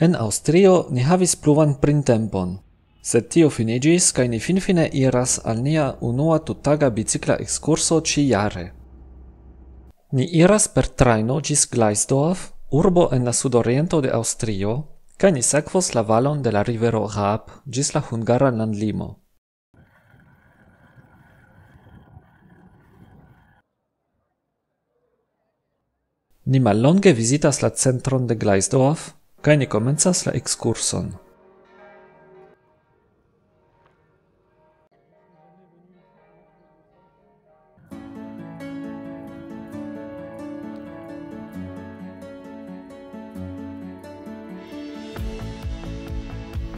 En Austrio ni havis pluvan printempon, sed tio finigis kai ni finfine iras al nia unua tutaga bicikla excurso ci jare. Ni iras per traino gis Gleisdorf, urbo en la sudoriento de Austrio, kai ni sekvos la valon de la rivero Raab gis la hungara landlimo. Ni mallonge visitas la centron de Gleisdorf, kaj ni komencas la ekskurson.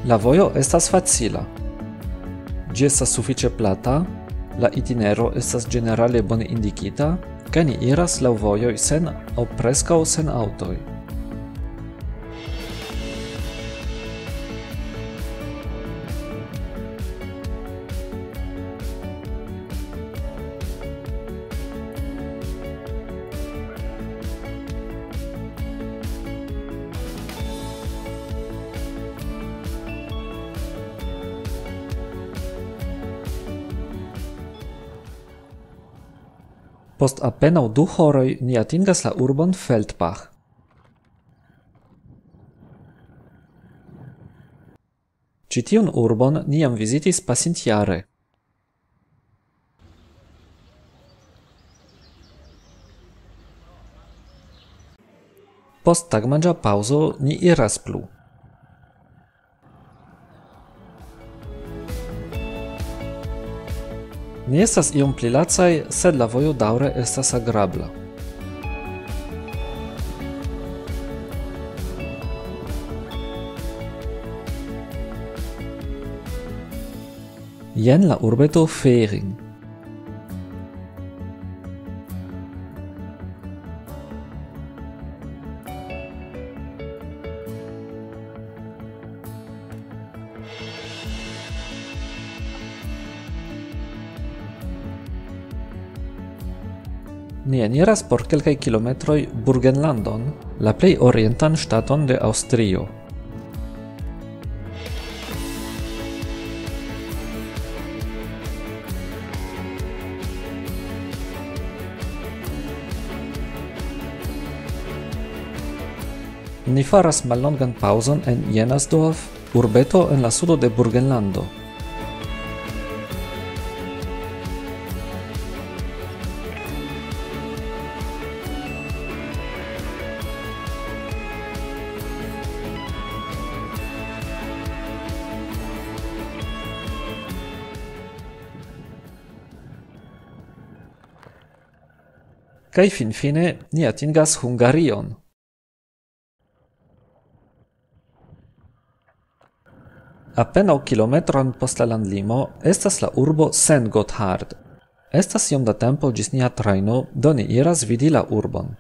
La vojo estas facila. Ĝi estas sufiĉe plata, la itinero estas ĝenerale bone indikita, kaj ni iras laŭ vojoj sen aŭ preskaŭ sen aŭtoj. Post apenaŭ du horoj ni atingas la urbon Feldbach. Ĉi tiun urbon ni jam vizitis pasintjare. Post tagmanĝa paŭzo ni iras plu. Ni estas iom pli lacaj, sed la vojo daŭre estas agrabla. Jen la urbeto Fering. Ni eniras por kelkaj kilometroj Burgenlandon, la plej orientan ŝtaton de Aŭstrio. Ni faras mallongan pauzon en Jenasdorf, urbeto en la sudo de Burgenlando. kai finfine ni atingas Hungarion. Apenaŭ kilometron post la landlimo estas la urbo Sen Gotthard. Estas iom da tempo ĝis nia trajno, do ni iras vidi la urbon.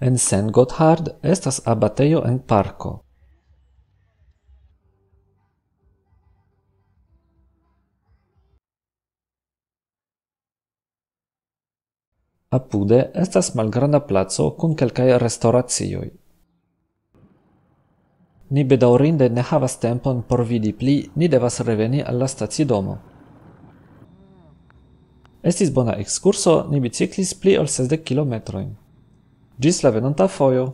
En Sen Gotthard estas abatejo en parko. Apude estas malgranda placo kun kelkaj restoracioj. Ni bedaŭrinde ne havas tempon por vidi pli, ni devas reveni al la stacidomo. Estis bona ekskurso, ni biciklis pli ol 60 kilometrojn. Ĝis la venonta fojo!